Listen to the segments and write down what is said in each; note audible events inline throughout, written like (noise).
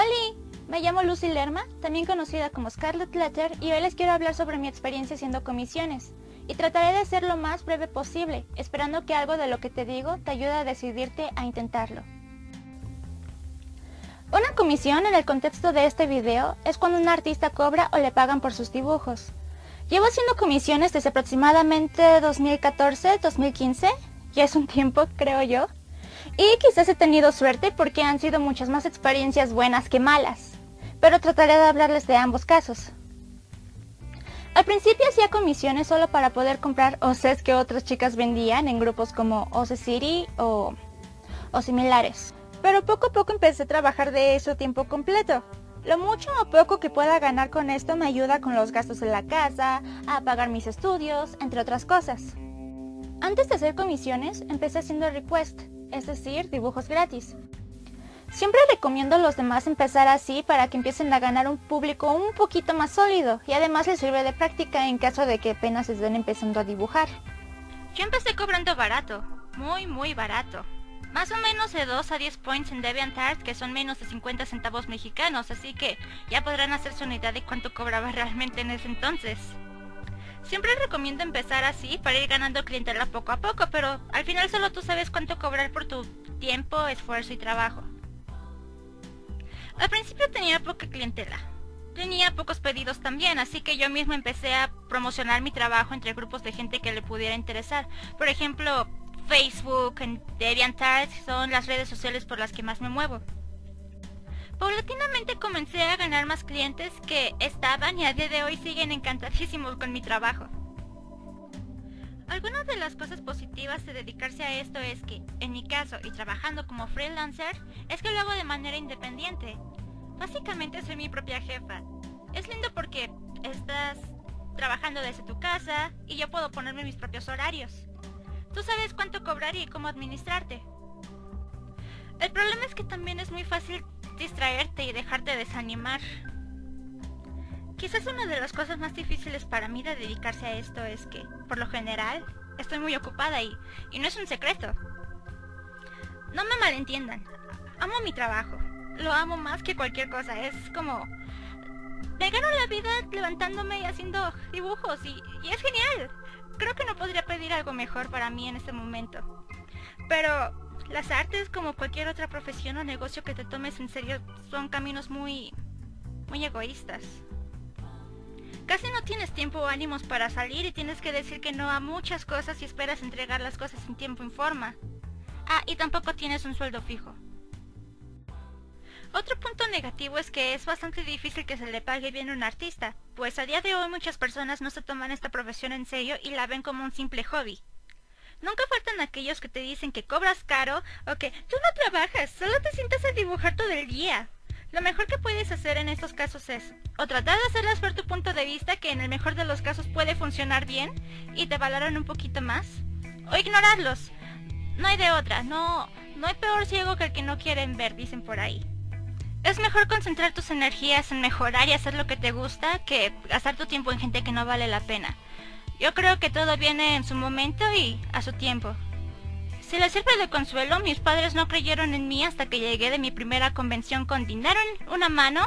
Hola, me llamo Lucy Lerma, también conocida como Scarlet Letter, y hoy les quiero hablar sobre mi experiencia haciendo comisiones. Y trataré de ser lo más breve posible, esperando que algo de lo que te digo te ayude a decidirte a intentarlo. Una comisión en el contexto de este video es cuando un artista cobra o le pagan por sus dibujos. Llevo haciendo comisiones desde aproximadamente 2014-2015, ya es un tiempo creo yo, y quizás he tenido suerte porque han sido muchas más experiencias buenas que malas, pero trataré de hablarles de ambos casos. Al principio hacía comisiones solo para poder comprar OCs que otras chicas vendían en grupos como OC City o, o similares. Pero poco a poco empecé a trabajar de eso tiempo completo. Lo mucho o poco que pueda ganar con esto me ayuda con los gastos de la casa, a pagar mis estudios, entre otras cosas. Antes de hacer comisiones, empecé haciendo request, es decir, dibujos gratis. Siempre recomiendo a los demás empezar así para que empiecen a ganar un público un poquito más sólido y además les sirve de práctica en caso de que apenas estén empezando a dibujar. Yo empecé cobrando barato, muy muy barato. Más o menos de 2 a 10 points en DeviantArt que son menos de 50 centavos mexicanos, así que ya podrán hacerse una idea de cuánto cobraba (laughs) realmente en ese entonces. Siempre recomiendo empezar así para ir ganando clientela poco a poco, pero al final solo tú sabes cuánto cobrar por tu tiempo, esfuerzo y trabajo. Al principio tenía poca clientela. Tenía pocos pedidos también, así que yo mismo empecé a promocionar mi trabajo entre grupos de gente que le pudiera interesar. Por ejemplo, Facebook, DeviantArt son las redes sociales por las que más me muevo. Paulatinamente comencé a ganar más clientes que estaban y a día de hoy siguen encantadísimos con mi trabajo. Algunas de las cosas positivas de dedicarse a esto es que, en mi caso y trabajando como freelancer, es que lo hago de manera independiente. Básicamente soy mi propia jefa. Es lindo porque estás trabajando desde tu casa y yo puedo ponerme mis propios horarios. Tú sabes cuánto cobrar y cómo administrarte. El problema es que también es muy fácil distraerte y dejarte desanimar. Quizás una de las cosas más difíciles para mí de dedicarse a esto es que, por lo general, estoy muy ocupada y, y no es un secreto. No me malentiendan, amo mi trabajo, lo amo más que cualquier cosa, es como... Me gano la vida levantándome y haciendo dibujos y, y es genial. Creo que no podría pedir algo mejor para mí en este momento. Pero las artes, como cualquier otra profesión o negocio que te tomes en serio, son caminos muy... muy egoístas. Casi no tienes tiempo o ánimos para salir y tienes que decir que no a muchas cosas y esperas entregar las cosas en tiempo y forma. Ah, y tampoco tienes un sueldo fijo. Otro punto negativo es que es bastante difícil que se le pague bien a un artista, pues a día de hoy muchas personas no se toman esta profesión en serio y la ven como un simple hobby. Nunca faltan aquellos que te dicen que cobras caro o que tú no trabajas, solo te sientas a dibujar todo el día. Lo mejor que puedes hacer en estos casos es o tratar de hacerlas ver tu punto de vista que en el mejor de los casos puede funcionar bien y te valoran un poquito más, o ignorarlos. No hay de otra, no, no hay peor ciego que el que no quieren ver, dicen por ahí. Es mejor concentrar tus energías en mejorar y hacer lo que te gusta que gastar tu tiempo en gente que no vale la pena. Yo creo que todo viene en su momento y a su tiempo. Si les sirve de consuelo, mis padres no creyeron en mí hasta que llegué de mi primera convención con dinero en una mano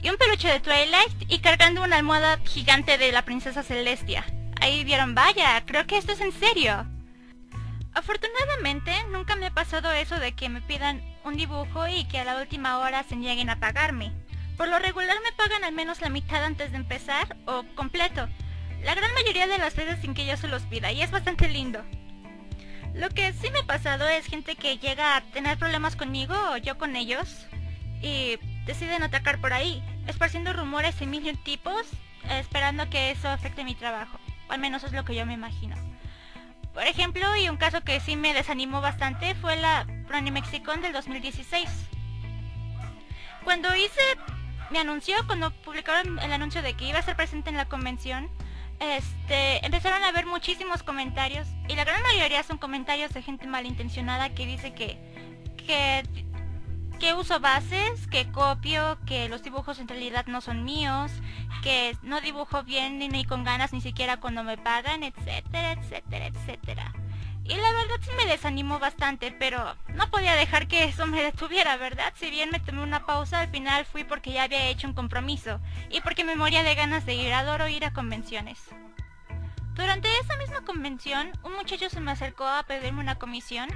y un peluche de Twilight y cargando una almohada gigante de la princesa Celestia. Ahí vieron, vaya, creo que esto es en serio. Afortunadamente, nunca me ha pasado eso de que me pidan un dibujo y que a la última hora se nieguen a pagarme. Por lo regular me pagan al menos la mitad antes de empezar o completo. La gran mayoría de las veces sin que yo se los pida y es bastante lindo. Lo que sí me ha pasado es gente que llega a tener problemas conmigo o yo con ellos y deciden atacar por ahí, esparciendo rumores y mil tipos, esperando que eso afecte mi trabajo. Al menos es lo que yo me imagino. Por ejemplo, y un caso que sí me desanimó bastante fue la Mexicon del 2016. Cuando hice mi anuncio, cuando publicaron el anuncio de que iba a ser presente en la convención, este, empezaron a ver muchísimos comentarios y la gran mayoría son comentarios de gente malintencionada que dice que, que, uso bases, que copio, que los dibujos en realidad no son míos, que no dibujo bien ni con ganas ni siquiera cuando me pagan, etcétera, etcétera, etcétera. Y la verdad sí me desanimó bastante, pero no podía dejar que eso me detuviera, ¿verdad? Si bien me tomé una pausa, al final fui porque ya había hecho un compromiso y porque me moría de ganas de ir, adoro ir a convenciones. Durante esa misma convención, un muchacho se me acercó a pedirme una comisión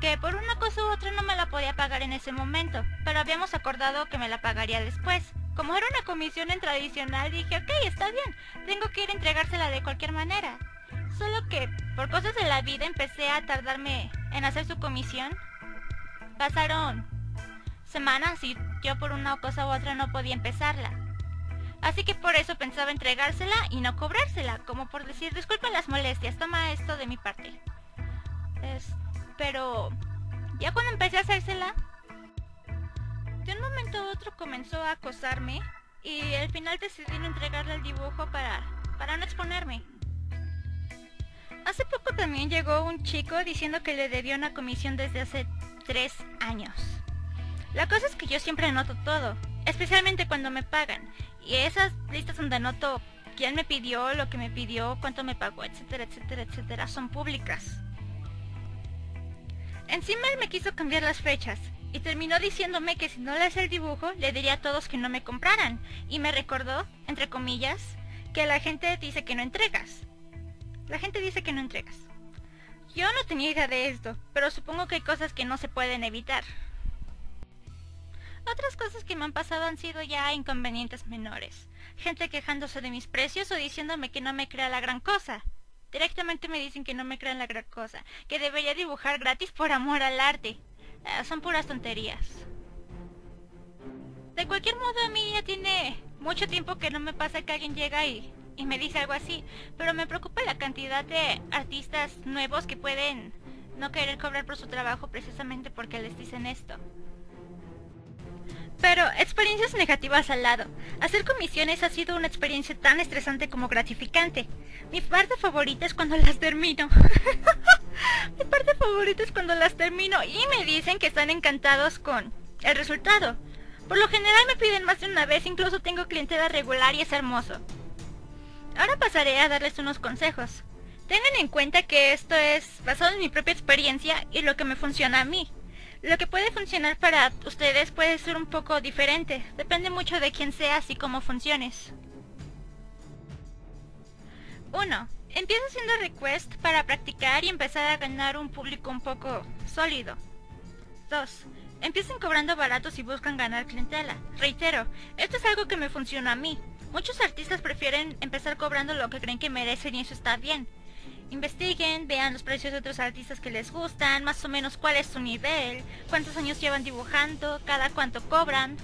que por una cosa u otra no me la podía pagar en ese momento, pero habíamos acordado que me la pagaría después. Como era una comisión en tradicional, dije, ok, está bien, tengo que ir a entregársela de cualquier manera. Solo que por cosas de la vida empecé a tardarme en hacer su comisión. Pasaron semanas y yo por una cosa u otra no podía empezarla. Así que por eso pensaba entregársela y no cobrársela, como por decir, disculpa las molestias, toma esto de mi parte. pero ya cuando empecé a hacérsela, de un momento a otro comenzó a acosarme y al final decidí no entregarle el dibujo para, para no exponerme. Hace poco también llegó un chico diciendo que le debió una comisión desde hace tres años. La cosa es que yo siempre anoto todo, especialmente cuando me pagan. Y esas listas donde anoto quién me pidió, lo que me pidió, cuánto me pagó, etcétera, etcétera, etcétera, son públicas. Encima él me quiso cambiar las fechas y terminó diciéndome que si no le hacía el dibujo le diría a todos que no me compraran. Y me recordó, entre comillas, que la gente dice que no entregas. La gente dice que no entregas. Yo no tenía idea de esto, pero supongo que hay cosas que no se pueden evitar. Otras cosas que me han pasado han sido ya inconvenientes menores. Gente quejándose de mis precios o diciéndome que no me crea la gran cosa. Directamente me dicen que no me crean la gran cosa, que debería dibujar gratis por amor al arte. Ah, son puras tonterías. De cualquier modo a mí ya tiene mucho tiempo que no me pasa que alguien llega y y me dice algo así, pero me preocupa la cantidad de artistas nuevos que pueden no querer cobrar por su trabajo precisamente porque les dicen esto. Pero experiencias negativas al lado. Hacer comisiones ha sido una experiencia tan estresante como gratificante. Mi parte favorita es cuando las termino. (laughs) Mi parte favorita es cuando las termino y me dicen que están encantados con el resultado. Por lo general me piden más de una vez, incluso tengo clientela regular y es hermoso. Ahora pasaré a darles unos consejos. Tengan en cuenta que esto es basado en mi propia experiencia y lo que me funciona a mí. Lo que puede funcionar para ustedes puede ser un poco diferente, depende mucho de quién seas y cómo funciones. 1. Empieza haciendo request para practicar y empezar a ganar un público un poco sólido. 2. Empiecen cobrando baratos y buscan ganar clientela. Reitero, esto es algo que me funciona a mí. Muchos artistas prefieren empezar cobrando lo que creen que merecen y eso está bien. Investiguen, vean los precios de otros artistas que les gustan, más o menos cuál es su nivel, cuántos años llevan dibujando, cada cuánto cobran,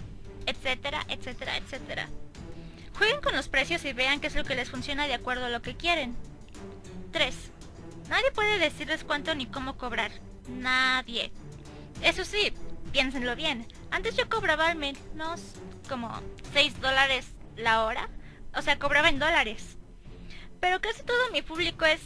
etcétera, etcétera, etcétera. Jueguen con los precios y vean qué es lo que les funciona de acuerdo a lo que quieren. 3. Nadie puede decirles cuánto ni cómo cobrar. Nadie. Eso sí, piénsenlo bien. Antes yo cobraba al menos como 6 dólares la hora. O sea, cobraba en dólares. Pero casi todo mi público es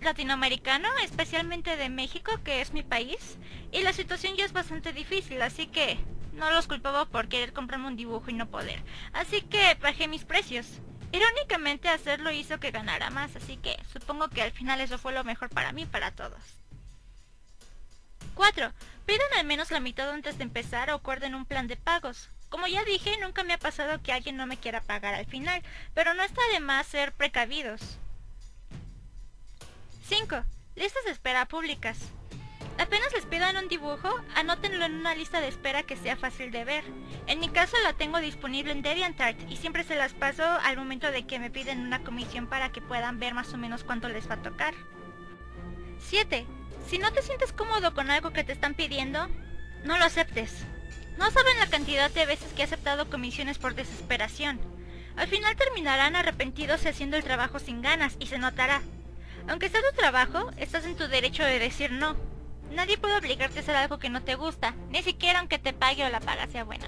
latinoamericano, especialmente de México, que es mi país. Y la situación ya es bastante difícil, así que no los culpaba por querer comprarme un dibujo y no poder. Así que bajé mis precios. Irónicamente hacerlo hizo que ganara más, así que supongo que al final eso fue lo mejor para mí y para todos. 4. Pidan al menos la mitad antes de empezar o acuerden un plan de pagos. Como ya dije, nunca me ha pasado que alguien no me quiera pagar al final, pero no está de más ser precavidos. 5. Listas de espera públicas. Apenas les pidan un dibujo, anótenlo en una lista de espera que sea fácil de ver. En mi caso la tengo disponible en DeviantArt y siempre se las paso al momento de que me piden una comisión para que puedan ver más o menos cuánto les va a tocar. 7. Si no te sientes cómodo con algo que te están pidiendo, no lo aceptes. No saben la cantidad de veces que he aceptado comisiones por desesperación. Al final terminarán arrepentidos y haciendo el trabajo sin ganas y se notará. Aunque sea tu trabajo, estás en tu derecho de decir no. Nadie puede obligarte a hacer algo que no te gusta, ni siquiera aunque te pague o la paga sea buena.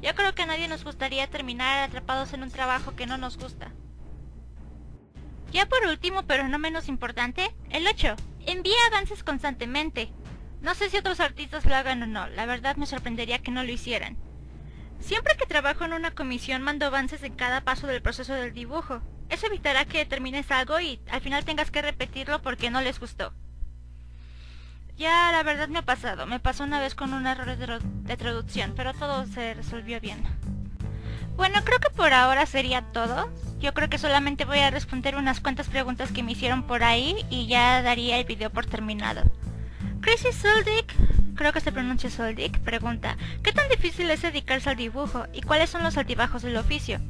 Yo creo que a nadie nos gustaría terminar atrapados en un trabajo que no nos gusta. Ya por último, pero no menos importante, el 8. Envía avances constantemente. No sé si otros artistas lo hagan o no, la verdad me sorprendería que no lo hicieran. Siempre que trabajo en una comisión mando avances en cada paso del proceso del dibujo. Eso evitará que termines algo y al final tengas que repetirlo porque no les gustó. Ya la verdad me ha pasado. Me pasó una vez con un error de, traducción, pero todo se resolvió bien. Bueno, creo que por ahora sería todo. Yo creo que solamente voy a responder unas cuantas preguntas que me hicieron por ahí y ya daría el video por terminado. Crazy Soldic, creo que se pronuncia Soldic, pregunta, ¿qué tan difícil es dedicarse al dibujo y cuáles son los altibajos del oficio?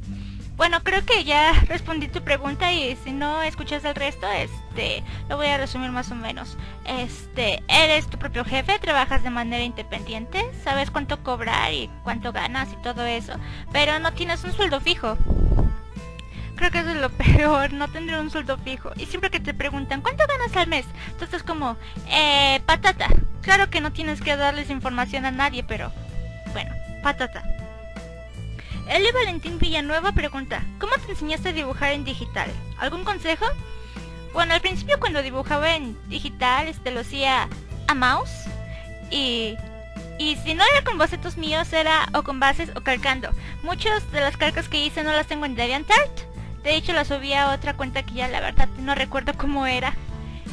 Bueno, creo que ya respondí tu pregunta y si no escuchas el resto, este, lo voy a resumir más o menos. Este, eres tu propio jefe, trabajas de manera independiente, sabes cuánto cobrar y cuánto ganas y todo eso, pero no tienes un sueldo fijo creo que eso es lo peor, no tener un sueldo fijo. Y siempre que te preguntan, ¿cuánto ganas al mes? Tú estás como, eh, patata. Claro que no tienes que darles información a nadie, pero bueno, patata. Eli Valentín Villanueva pregunta, ¿cómo te enseñaste a dibujar en digital? ¿Algún consejo? Bueno, al principio cuando dibujaba en digital, este lo hacía a mouse y y si no era con bocetos míos era o con bases o calcando. Muchas de las calcas que hice no las tengo en DeviantArt. De hecho la subí a otra cuenta que ya la verdad no recuerdo cómo era.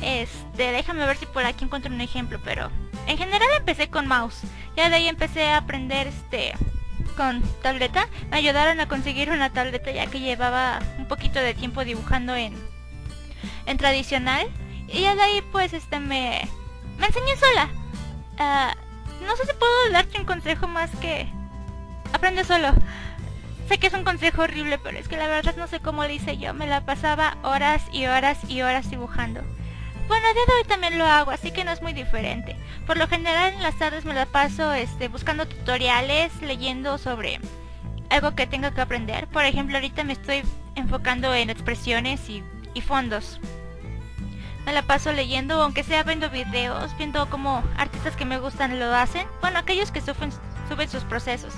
Este, déjame ver si por aquí encuentro un ejemplo, pero en general empecé con mouse. Ya de ahí empecé a aprender este con tableta. Me ayudaron a conseguir una tableta ya que llevaba un poquito de tiempo dibujando en en tradicional y ya de ahí pues este me me enseñé sola. Ah, no sé si puedo darte un consejo más que aprende solo. Sé que es un consejo horrible, pero es que la verdad no sé cómo lo hice yo. Me la pasaba horas y horas y horas dibujando. Bueno, a día de hoy también lo hago, así que no es muy diferente. Por lo general en las tardes me la paso este, buscando tutoriales, leyendo sobre algo que tenga que aprender. Por ejemplo, ahorita me estoy enfocando en expresiones y, y fondos. Me la paso leyendo, aunque sea viendo videos, viendo cómo artistas que me gustan lo hacen. Bueno, aquellos que suben, suben sus procesos.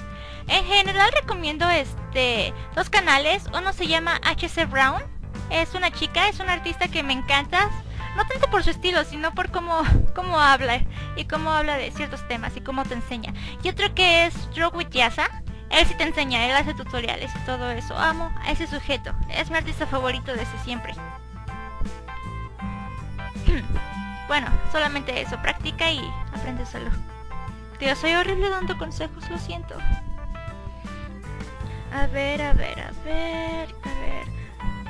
En general recomiendo este dos canales. Uno se llama HC Brown. Es una chica, es una artista que me encanta. No tanto por su estilo, sino por cómo, (laughs) cómo habla y cómo habla de ciertos temas y cómo te enseña. Y otro que es Draw with Yasa. Él sí te enseña, él hace tutoriales y todo eso. Amo a ese sujeto. Es mi artista favorito desde siempre. (clears throat) bueno, solamente eso. Practica y aprende solo. Tío, soy horrible dando consejos, lo siento. A ver, a ver, a ver, a ver.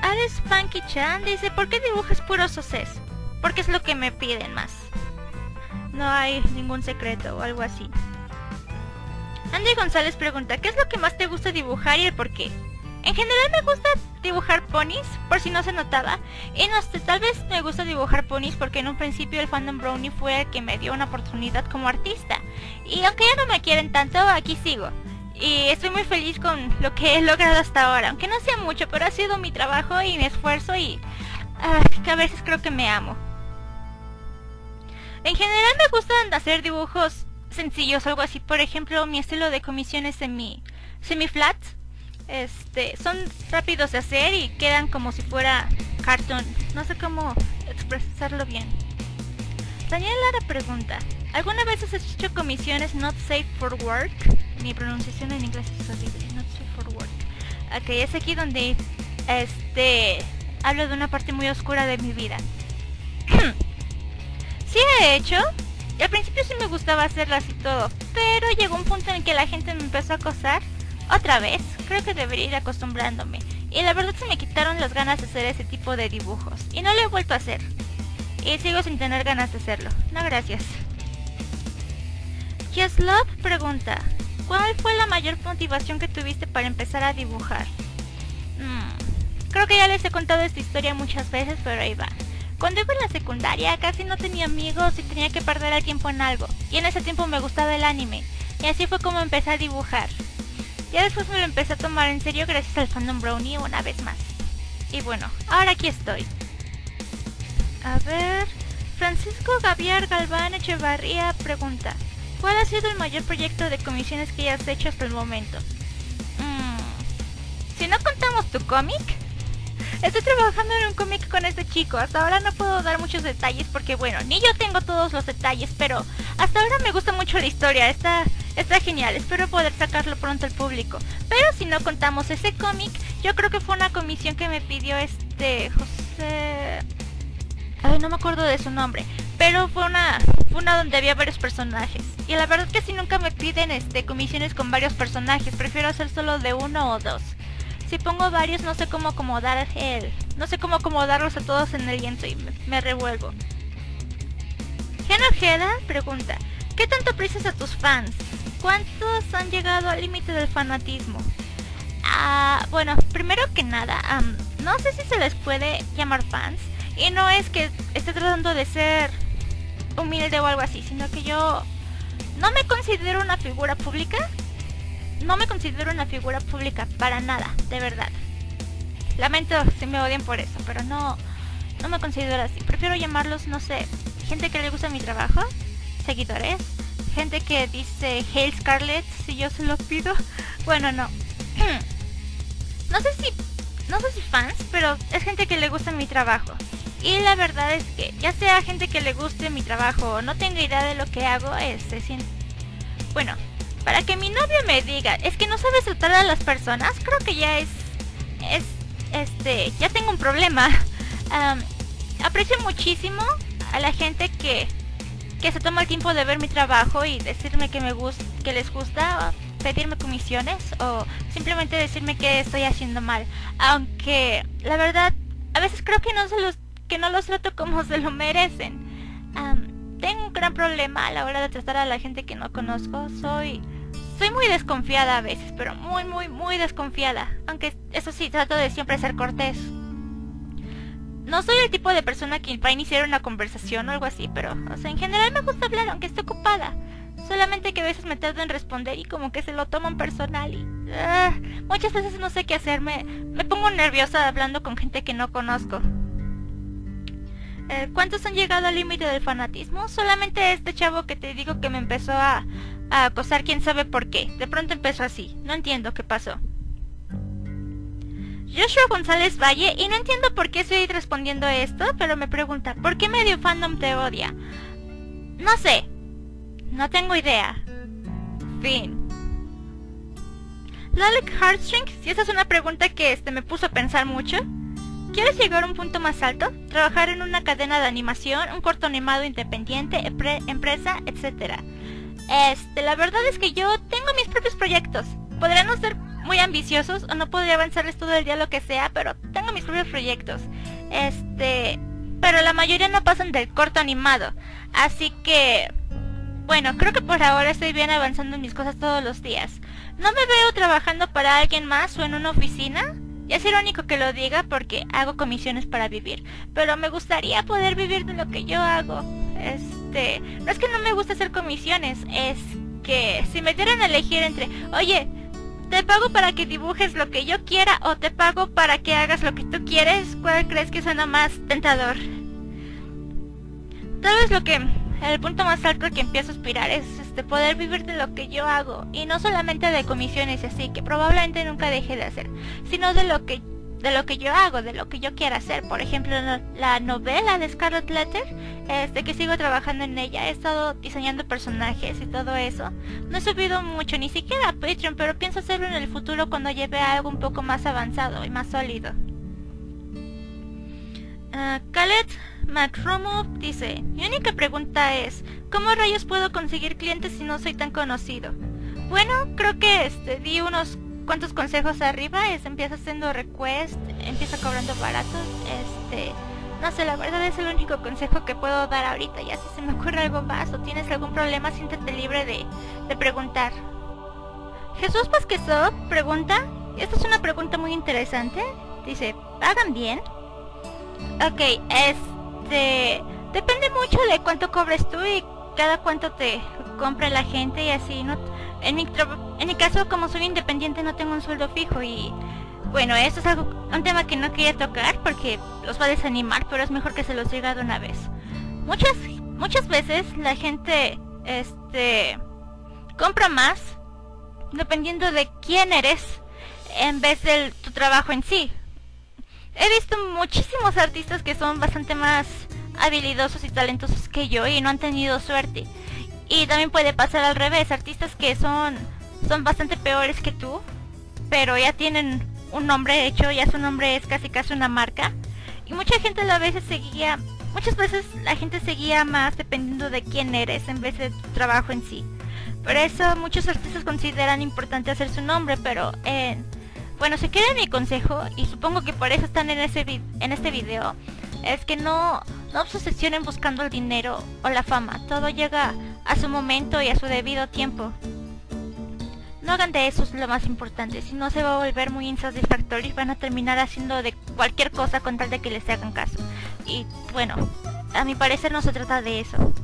Alex Funky Chan dice, ¿por qué dibujas puros OCs? Porque es lo que me piden más. No hay ningún secreto o algo así. Andy González pregunta, ¿qué es lo que más te gusta dibujar y el por qué? En general me gusta dibujar ponis, por si no se notaba. Y no sé, tal vez me gusta dibujar ponis porque en un principio el fandom Brownie fue el que me dio una oportunidad como artista. Y aunque ya no me quieren tanto, aquí sigo y estoy muy feliz con lo que he logrado hasta ahora, aunque no sea mucho, pero ha sido mi trabajo y mi esfuerzo y ah, que a veces creo que me amo. En general me gustan hacer dibujos sencillos, algo así. Por ejemplo, mi estilo de comisión es semi, semi flat. Este, son rápidos de hacer y quedan como si fuera cartón. No sé cómo expresarlo bien. Daniel Lara pregunta, ¿alguna vez has hecho comisiones not safe for work? Mi pronunciación en inglés es horrible, not safe for. Ok, es aquí donde este hablo de una parte muy oscura de mi vida. (clears throat) sí he hecho, al principio sí me gustaba hacerlas y todo, pero llegó un punto en que la gente me empezó a acosar. Otra vez, creo que debería ir acostumbrándome. Y la verdad se me quitaron las ganas de hacer ese tipo de dibujos. Y no lo he vuelto a hacer. Y sigo sin tener ganas de hacerlo. No, gracias. Love pregunta, ¿Cuál fue la mayor motivación que tuviste para empezar a dibujar? Mm, creo que ya les he contado esta historia muchas veces, pero ahí va. Cuando iba en la secundaria casi no tenía amigos y tenía que perder el tiempo en algo. Y en ese tiempo me gustaba el anime. Y así fue como empecé a dibujar. Ya después me lo empecé a tomar en serio gracias al fandom Brownie una vez más. Y bueno, ahora aquí estoy. A ver... Francisco Gaviar Galván Echevarría pregunta. ¿Cuál ha sido el mayor proyecto de comisiones que hayas hecho hasta el momento? Mm, si no contamos tu cómic, estoy trabajando en un cómic con este chico. Hasta ahora no puedo dar muchos detalles porque bueno, ni yo tengo todos los detalles, pero hasta ahora me gusta mucho la historia. Está, está genial, espero poder sacarlo pronto al público. Pero si no contamos ese cómic, yo creo que fue una comisión que me pidió este José... Ay, no me acuerdo de su nombre. Pero fue una, fue una donde había varios personajes. Y la verdad que si nunca me piden este comisiones con varios personajes. Prefiero hacer solo de uno o dos. Si pongo varios no sé cómo acomodar el... No sé cómo acomodarlos a todos en el lienzo y me, revuelvo. Genogeda pregunta, ¿qué tanto aprecias a tus fans? ¿Cuántos han llegado al límite del fanatismo? Ah, bueno, primero que nada, no sé si se les puede llamar fans. Y no es que esté tratando de ser humilde o algo así, sino que yo no me considero una figura pública. No me considero una figura pública para nada, de verdad. Lamento si me odian por eso, pero no, no me considero así. Prefiero llamarlos, no sé, gente que le gusta mi trabajo, seguidores, gente que dice Hail Scarlett si yo se lo pido. (laughs) Bueno, no. (clears throat) no sé si no sé si fans, pero es gente que le gusta mi trabajo. Y la verdad es que ya sea gente que le guste mi trabajo o no tenga idea de lo que hago, este, bueno, para que mi novio me diga, es que no sabes tratar a las personas, creo que ya es, es, este, ya tengo un problema. (laughs) aprecio muchísimo a la gente que, que se toma el tiempo de ver mi trabajo y decirme que me gusta, que les gusta, pedirme comisiones o simplemente decirme que estoy haciendo mal. Aunque la verdad, a veces creo que no se los que no los trato como se lo merecen. tengo un gran problema a la hora de tratar a la gente que no conozco. Soy soy muy desconfiada a veces, pero muy, muy, muy desconfiada. Aunque eso sí, trato de siempre ser cortés. No soy el tipo de persona que va a iniciar una conversación o algo así, pero, o sea, en general me gusta hablar aunque esté ocupada. Solamente que a veces me tardo en responder y como que se lo toman personal y... Ah, muchas veces no sé qué hacerme. Me pongo nerviosa hablando con gente que no conozco. Eh, ¿Cuántos han llegado al límite del fanatismo? Solamente este chavo que te digo que me empezó a, acosar, quién sabe por qué. De pronto empezó así. No entiendo qué pasó. Joshua González Valle, y no entiendo por qué estoy respondiendo esto, pero me pregunta, ¿por qué medio fandom te odia? No sé. No tengo idea. Fin. Lalek Heartstring, si esa es una pregunta que este me puso a pensar mucho. ¿Quieres llegar a un punto más alto? Trabajar en una cadena de animación, un corto animado independiente, empresa, etc. Este, la verdad es que yo tengo mis propios proyectos. Podrían no ser muy ambiciosos o no podría avanzarles todo el día lo que sea, pero tengo mis propios proyectos. Este, pero la mayoría no pasan del corto animado. Así que, bueno, creo que por ahora estoy bien avanzando en mis cosas todos los días. No me veo trabajando para alguien más o en una oficina. Y es irónico que lo diga porque hago comisiones para vivir. Pero me gustaría poder vivir de lo que yo hago. Este, no es que no me guste hacer comisiones, es que si me dieran a elegir entre, oye, te pago para que dibujes lo que yo quiera o te pago para que hagas lo que tú quieres, ¿cuál crees que suena más tentador? Tal vez lo que el punto más alto que empiezo a aspirar es este, poder vivir de lo que yo hago. Y no solamente de comisiones y así, que probablemente nunca deje de hacer, sino de lo que de lo que yo hago, de lo que yo quiera hacer. Por ejemplo, la novela de Scarlet Letter, este que sigo trabajando en ella, he estado diseñando personajes y todo eso. No he subido mucho, ni siquiera a Patreon, pero pienso hacerlo en el futuro cuando lleve algo un poco más avanzado y más sólido. Uh, Macromo dice, mi única pregunta es, ¿cómo rayos puedo conseguir clientes si no soy tan conocido? Bueno, creo que este, di unos cuantos consejos arriba, es empieza haciendo request, empieza cobrando barato, este, no sé, la verdad es el único consejo que puedo dar ahorita, ya si se me ocurre algo más o tienes algún problema, siéntete libre de, de preguntar. Jesús Pasqueso pregunta, esta es una pregunta muy interesante, dice, ¿pagan bien? Ok, es este, depende mucho de cuánto cobres tú y cada cuánto te compra la gente y así, ¿no? En mi, en mi caso, como soy independiente, no tengo un sueldo fijo y... Bueno, esto es algo, un tema que no quería tocar porque los va a desanimar, pero es mejor que se los diga de una vez. Muchas, muchas veces la gente, este, compra más dependiendo de quién eres en vez de tu trabajo en sí. He visto muchísimos artistas que son bastante más habilidosos y talentosos que yo y no han tenido suerte. Y también puede pasar al revés, artistas que son, son bastante peores que tú, pero ya tienen un nombre hecho, ya su nombre es casi casi una marca. Y mucha gente a veces se guía muchas veces la gente se guía más dependiendo de quién eres en vez de tu trabajo en sí. Por eso muchos artistas consideran importante hacer su nombre, pero eh, bueno, se queda mi consejo y supongo que por eso están en, ese en este video. Es que no, no obsesionen buscando el dinero o la fama. Todo llega a su momento y a su debido tiempo. No hagan de eso lo más importante, si no se va a volver muy insatisfactorio y van a terminar haciendo de cualquier cosa con tal de que les hagan caso. Y bueno, a mi parecer no se trata de eso.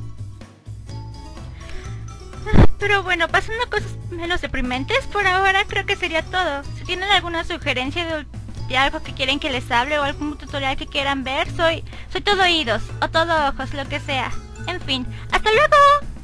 Pero bueno, pasando cosas menos deprimentes, por ahora creo que sería todo. Si tienen alguna sugerencia de, de, algo que quieren que les hable o algún tutorial que quieran ver, soy, soy todo oídos o todo ojos, lo que sea. En fin, ¡hasta luego!